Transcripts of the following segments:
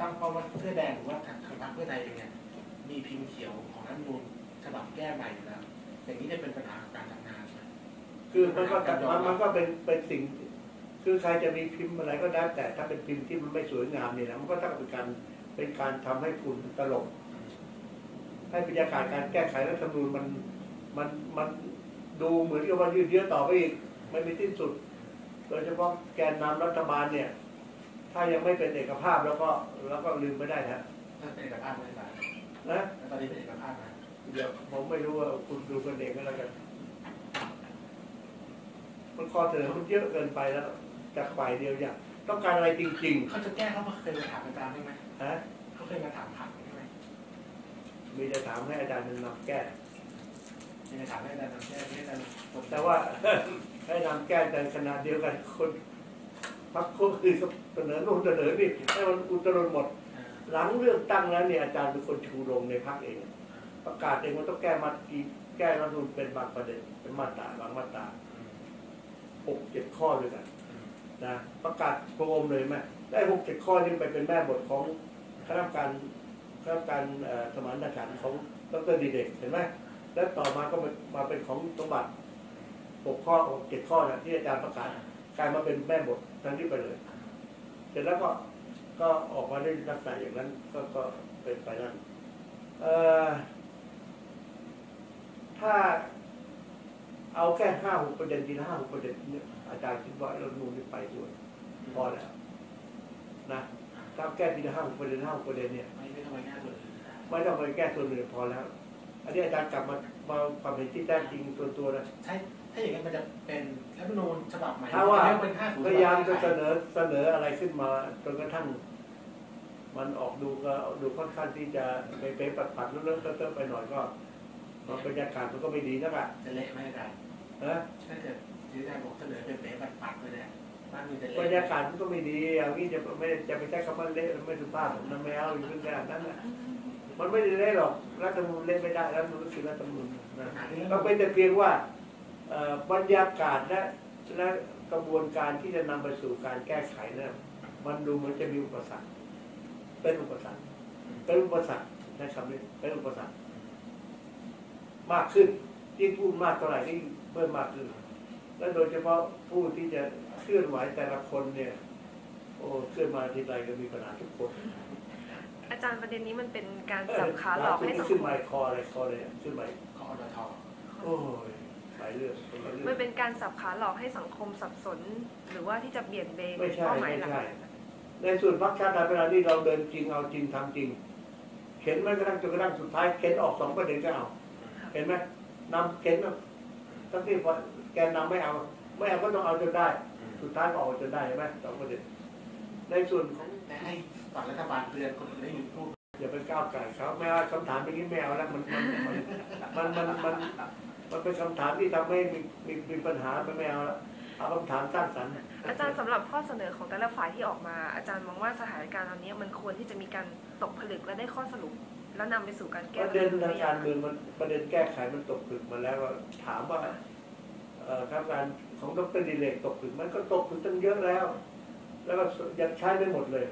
ตั้งเป้าว่าเพื่อแดงหรือว่าทางพรรคเพื่อไทยเองเนี่ยมีพิมพ์เขียวของรัฐมนูญฉบับแก้ใหม่อยู่แล้วอย่างนี้จะเป็นปัญหาของการทำงานไหมคือมันก็มันมันก็เป็นเป็นสิ่ง คือใครจะมีพิมพ์อะไรก็ได้ แต่ถ้าเป็นพิมพ์ที่มันไม่สวยงามเนี่ยนะมันก็ต้องเป็นการเป็นการทำให้คุณตลก ให้บรรยากาศการแก้ไขรัฐธรรมนูญมันมันมันดูเหมือนกับว่ายืดเยื้อต่อไปอีกไม่มีที่สุด โดยเฉพาะแกนนำรัฐบาลเนี่ย ถ้ายังไม่เป็นเอกภาพแล้วก็แล้วก็ลืมไม่ได้นะถ้าเป็นเอกภาพไม่ได้นะแล้วตอนนี้เป็นเอกภาพนะเดี๋ยวผมไม่รู้ว่าคุณดูกันเองก็แล้วกันมันข้อเสนอมันเยอะเกินไปแล้ว จากฝ่ายเดียวอย่างต้องการอะไรจริงเขาจะแก้เขาเคยมาถามอาจารย์ได้ไหมๆฮะเขาเคยมาถามพรรคได้ไหมมีจะถามให้อาจารย์นำแก้มีมาถามให้อาจารย์ทำแก้ให้อาจารย์กดแต่ว่าให้นำแก้ในขณะเดียวกันคนพักคนอื่นก็ เสนอโน่นเสนอนี่ให้มันอุตรุดหมด หลังเลือกตั้งแล้วเนี่ยอาจารย์เป็นคนชูโรงในพรรคเอง ประกาศเองว่าต้องแก้มาตีแก้รัฐธรรมนูญเป็นบางประเด็นเป็นมาตราบางมาตราหกเจ็ดข้อด้วยกันนะประกาศโปรมเลยไหมได้หกเจ็ดข้อนี่ไปเป็นแม่บทของคณะกรรมการคณะกรรมการสมานฉันท์ของดรดีเด็กเห็นไหมแล้วต่อมาก็มาเป็นของสมบัติหกข้อหกเจ็ดข้อนะที่อาจารย์ประกาศกลายมาเป็นแม่บททั้งที่ไปเลย ร็จแล้วก็ก็ออกมาได้ลักษณะอย่างนั้น ก็ก็เป็นไปนั่นเอ่อถ้าเอาแค่ห้าหกประเด็นทีละห้าหกประเด็นเนี่ยอาจารย์คิดว่าเรานูนนี่ไปด้วยพอแล้วนะถ้าแก้ทีละห้าหกประเด็นห้าหกประเด็นเนี่ยไม่ไม่ต้องไปแก้ตัวอื่นนะไม่ต้องไปแก้ตัวหนึ่งพอแล้ว อันนี้อาจารย์กลับมามาความเห็นที่แท้จริงตัวตัวนะใช่ ถ้าอย่างนั้นมันจะเป็นรัฐธรรมนูญฉบับใหม่ถ้าว่าเรียกเป็นห้าศูนพยายามจะเสนอเสนออะไรขึ้นมาจนกระทั่ง มันออกดูก็ดูค่อนข้างที่จะไปเป๊ะปัดๆเริ่มๆเติมๆไปหน่อยก็มันบรรยากาศมันก็ไม่ดีนักอะจะเละไหมอาจารย์นะถ้าเกิดที่อาจารย์บอกเสนอเป็นเป๊ะปัดๆเลยเนี่ยบ้านมันจะเละบรรยากาศมันก็ไม่ดีอย่างนี้จะไม่จะไปใช้คำว่าเละไม่สุภาพผมนะไม่เอาอยู่ขนาดนั้นนะมันไม่ได้เละหรอกรัฐธรรมนูญเละไม่ได้รัฐธรรมนูญก็คือรัฐธรรมนูญนะก็เป็นแต่เพียงว่าเอ่อ บรรยากาศและและกระบวนการที่จะนำไปสู่การแก้ไขเนี่ยมันดูเหมือนจะมีอุปสรรค เป็นอุปสรรค เป็นอุปสรรคใช้คำนี้เป็นอุปสรรค มากขึ้นยิ่งพูดมากเท่าไหร่ยิ่งเพิ่มมากขึ้น และโดยเฉพาะผู้ที่จะเคลื่อนไหวแต่ละคนเนี่ย โอ้เคลื่อนมาทีไรก็มีปัญหาทุกคนอาจารย์ประเด็นนี้มันเป็นการสับขาหลอกให้สังคขึ้นมมาคออะไรคอเลยขึ้นมาขออทโอ้ยหลายเรื่องหลายเรื่มัอนงเป็นการสับขาหลอกให้สังคมสับสน หรือว่าที่จะเบี่ยงเบนไม่ใช่เป้าหมายไม่หลักใช่ในส่วนพรรคชาติไทยพัฒนานี่เราเดินจริงเอาจริงทำจริง เข็นไม่กระทั่งจนกระทั่งสุดท้ายเข็นออกสองประเด็นก็เอา เห็นไหมนำเข็นนะทั้งที่พอแกนนำไม่เอา ไม่เอาก็ต้องเอาจนได้ สุดท้ายก็ออกจนได้ใช่ไหมสองประเด็นในส่วนของแต่ให้ฝั่งรัฐบาลเตือนคนอื่นได้อยู่พูด อย่าไปก้าวไก่เขาไม่เอาคำถามอย่างนี้ไม่เอาแล้วมันมันมันมันมันมันเป็นคำถามที่ทำให้มีมีมีปัญหาไม่ไม่เอาแล้วเอาคำถามสร้างสรรค์อาจารย์สำหรับข้อเสนอของแต่ละฝ่ายที่ออกมา อาจารย์มองว่าสถานการณ์ตอนนี้มันควรที่จะมีการตกผลึกและได้ข้อสรุป แล้วนำไปสู่การปแก้ระเด็นทางการเมืองมันประเด็นแก้ไขมันตกผลึกมาแล้วว่าถามว่าเอ่อครับการของดรดิเลกตกผลึกมันก็ตกผลึกตั้งเยอะแล้ว แล้วก็ยังใช้ไม่หมดเลย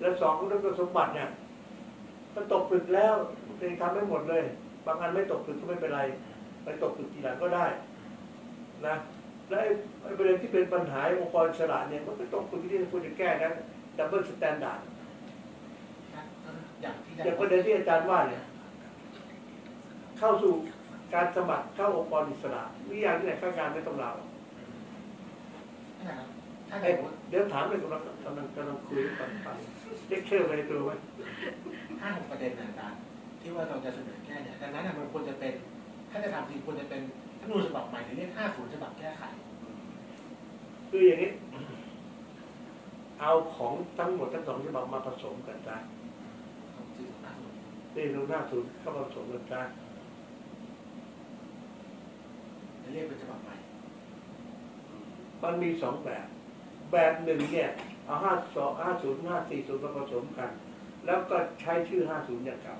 แล้วสองของดรสมบัติเนี่ย มันตกผลึกแล้วยังทำไม่หมดเลย บางอันไม่ตกผลึกก็ไม่เป็นไร ไปตกผลึกทีหลังก็ได้นะและไอ้ไอ้ประเด็นที่เป็นปัญหาองค์กรอิสระเนี่ยมันก็ตกผลึกที่ควรจะแก้นะดับเบิลสแตนดาร์ดอย่างที่อย่างประเด็นที่อาจารย์ว่าเนี่ยเข้าสู่การสมัครเข้าองค์กรอิสระนี่อย่างที่ไหนข้างการไม่ต้องลาออกถ้าเอ้เกิยดว่าเดี๋ยวถามเลยกำลังกำลังกำลังคุยกันไปเล็กเชื่อไปในตัวไว้ ห้าหกประเด็นนะอาจารย์ที่ว่าเราจะเสนอแก้เนี่ยดังนั้นมันควรจะเป็น ถ้าจะทำจริงควรจะเป็นรัฐธรรมนูญฉบับใหม่หรือเรียกห้าศูนย์ฉบับแก้ไข คืออย่างนี้ เอาของทั้งหมดทั้งสองฉบับมาผสมกันจ้ะของสี่สองห้าศูนย์นี่ลงหน้าศูนย์เข้ามาผสมกันจ้ะจะเรียกเป็นฉบับใหม่ มันมีสองแบบ แบบหนึ่งเนี่ย เอาห้าสองห้าศูนย์ห้าสี่ศูนย์มาผสมกัน แล้วก็ใช้ชื่อห้าศูนย์อย่างเก่า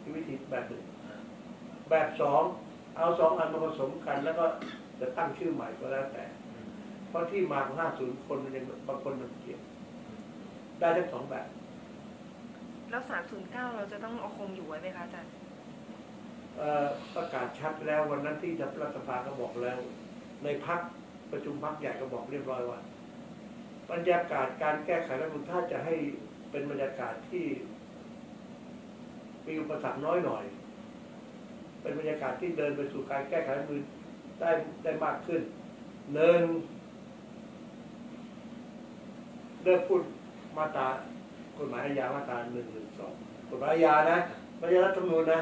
คือวิธีแบบหนึ่งแบบสองเอาสองอันมาผสมกัน แล้วก็จะตั้งชื่อใหม่ก็แล้วแต่ เพราะที่มาของห้าศูนย์คนมันยังบางคนมันเกี่ยวได้ทั้งสองแบบ แล้ว 309 เราจะต้องเอาคงอยู่ไว้ไหมคะอาจารย์เอ่อประกาศชัดแล้ววันนั้นที่รัฐสภาก็บอกแล้ว ในพักประชุมพักใหญ่ก็บอกเรียบร้อยว่า บรรยากาศการแก้ไขรัฐมนูญถ้าจะให้เป็นบรรยากาศที่ มีอุปสรรคน้อยหน่อย เป็นบรรยากาศที่เดินไปสู่การแก้ไขรัฐมนูญได้ได้มากขึ้นหนึ่งเลิกพูดมาตรากฎหมายอาญามาตราหนึ่งหนึ่งสองกฎหมายอาญานะไม่ใช่รัฐธรรมนูญนะ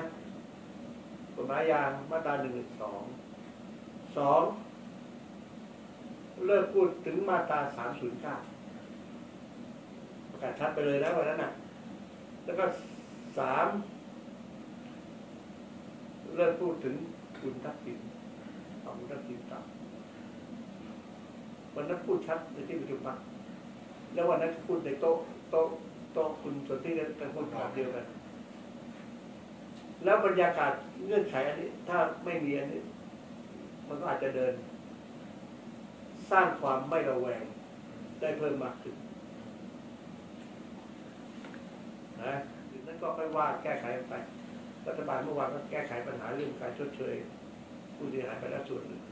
กฎหมายอาญามาตราหนึ่งหนึ่งสองสอง เลิกพูดถึงมาตราสามศูนย์เก้าประกาศชัดไปเลยนะวันนั้นน่ะ แล้วก็สามเลิกพูดถึงคุณทักษิณเอาคุณทักษิณต่อวันนั้นพูดชัดในที่ประชุมพักแล้ววันนั้นพูดในโต๊ะโต๊ะโต๊ะคุณสนที่กันพูดแบบเดียวกัน แล้วบรรยากาศเงื่อนไขอันนี้ ถ้าไม่มีอันนี้ มันก็อาจจะเดิน สร้างความไม่ระแวงได้เพิ่มมากขึ้นนะหรือนั้นก็ค่อยว่าแก้ไขไป รัฐบาลเมื่อวานก็แก้ไขปัญหาเรื่องการชดเชยผู้เสียหายไปแล้วส่วนหนึ่ง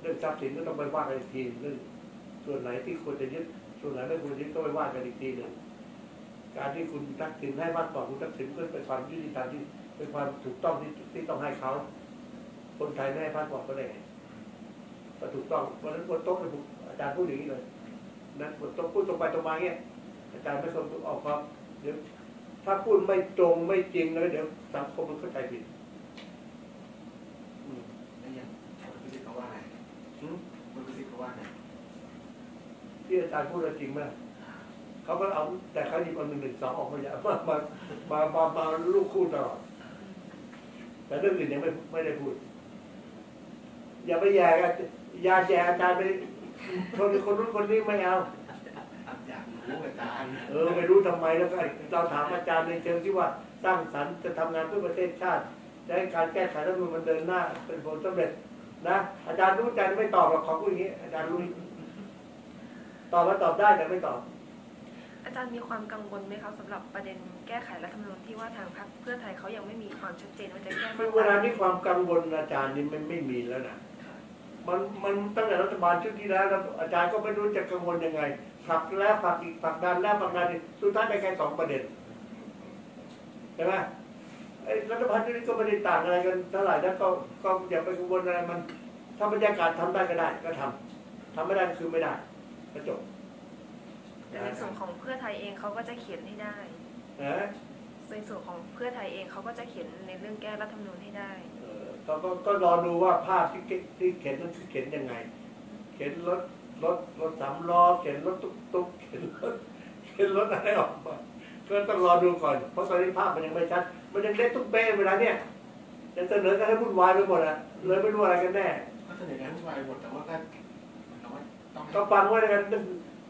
เรื่องทรัพย์สินก็ต้องไปว่ากันอีกทีเรื่องส่วนไหนที่ควรจะยึด ส่วนไหนไม่ควรยึดก็ไปว่ากันอีกทีหนึ่งการที่คุณทักษิณให้มากกว่าคุณทักษิณก็เป็นความยุติธรรมที่เป็นความถูกต้องที่ที่ต้องให้เขา คนไทยไม่ให้พลาดบอกก็ได้ ก็ถูกต้องวันนั้นบนโต๊ะเนี่ยอาจารย์พูดอย่างนี้เลยนั้นบนโต๊ะพูดตรงไปตรงมาเงี้ยอาจารย์ไม่ควรออกความเดี๋ยวถ้าพูดไม่ตรงไม่จริงแล้วเดี๋ยวสังคมมันเข้าใจผิดอืมแล้วยังคุณพิสิทธิ์เขาว่าไงคุณสิทธิ์เขาว่าไงที่อาจารย์พูดแล้วจริงไหมเขาก็เอาแต่เขาหยิบเอาหนึ่งหนึ่งสองออกมาอย่ามามามามามาลูกคู่ตลอดแต่เรื่องอื่นยังไม่ไม่ได้พูด อย่าไปแย่กันอย่าแย่อาจารย์ไปคนคนนู้นคนนี้ไม่เอาอยากรู้อาจารย์เออไม่รู้ทำไมแล้วก็เราถามอาจารย์ในเชิงที่ว่าสร้างสรรค์จะทำงานเพื่อประเทศชาติจะให้การแก้ไขรัฐธรรมนูญมันเดินหน้า เป็นผลสำเร็จนะอาจารย์รู้อาจารย์ไม่ตอบหรอกขอพูดอย่างนี้ อาจารย์รู้ตอบมาตอบได้แต่ไม่ตอบ อาจารย์มีความกังวลไหมคะสำหรับประเด็นแก้ไขรัฐธรรมนูญที่ว่าทางพรรคเพื่อไทยเขายังไม่มีความชัดเจนว่าจะแก้คือเวลานี้ความกังวลอาจารย์นี่มันไม่มีแล้วนะ มันมันตั้งแต่รัฐบาลชุดที่แล้วแล้วอาจารย์ก็ไม่รู้จะกังวลยังไงผลักแล้วผลักอีกผลักดันแล้วผลักดันอีกสุดท้ายได้แค่สองประเด็นใช่ไหมไอ้รัฐบาลชุดนี้ก็ไม่ได้ต่างอะไรกันเท่าไหร่แล้วก็ก็อย่าไปกังวลอะไรมัน ถ้าบรรยากาศทำได้ก็ได้ก็ทำทำไม่ได้ก็คือไม่ได้ก็จบแต่ในส่วนของเพื่อไทยเองเขาก็จะเขียนให้ได้นะในส่วนของเพื่อไทยเองเขาก็จะเขียนในเรื่องแก้รัฐธรรมนูญให้ได้ เออก็ก็ก็รอดูว่าภาพที่เก็ที่เข็นนั้นคือเข็นยังไง เข็นรถรถรถสามล้อเข็นรถตุ๊กตุ๊กเข็นรถเข็นรถอะไรออกมาก็ต้องรอดูก่อน เพราะตอนนี้ภาพมันยังไม่ชัด มันยังเล็กตุ๊กเป้เวลาเนี่ยจะเสนอกันให้วุ่นวายไปหมดอะเลยไม่รู้อะไรกันแน่ก็เสนอการวุ่นวายหมดแต่ว่าก็แต่ว่าต้องก็ฟังไว้แล้วกัน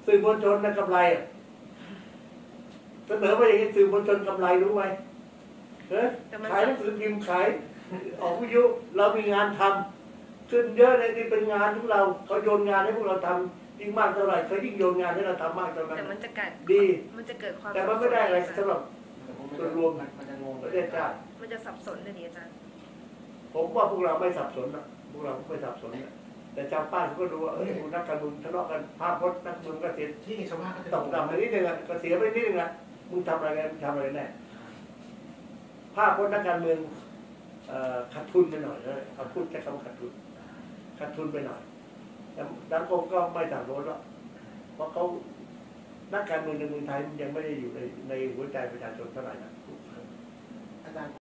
สื่อมวลชนนะกำไรอะเสนอมาอย่างนี้สื่อมวลชนกำไรรู้ไหมเฮ้ยแต่มันขายหนังสือพิมพ์ขาย ออกวิทยุเรามีงานทำขึ้นเยอะเลยนี่เป็นงานของเราเขาโยนงานให้พวกเราทำยิ่งมากเท่าไหร่เขายิ่งโยนงานให้เราทำมากเท่านั้นแต่มันจะเกิดดีมันจะเกิดความแต่มันไม่ได้อะไรสำหรับส่วนรวมมันจะงงประเทศชาติมันจะสับสนเลยดิอาจารย์ผมว่าพวกเราไม่สับสนนะพวกเราไม่สับสนนะแต่ชาวบ้านเขาก็ดูว่าเอ้ยนักการเมืองทะเลาะกันภาพพจน์นักเมืองก็เสียที่ชาวบ้านก็จะตกต่ำไปนิดนึงอะก็เสียไปนิดนึงอะมึงทำอะไรกันมึงทำอะไรแน่ภาพพจน์นักการเมืองเอ่อ ขาดทุนไปหน่อยนะเอาพูดแค่คำขาดทุนขาดทุนไปหน่อยแต่สังคมก็ไม่ต่างโน้นหรอกเพราะเขานักการเมืองในเมืองไทยมันยังไม่ได้อยู่ในในหัวใจประชาชนเท่าไหร่นะอาจารย์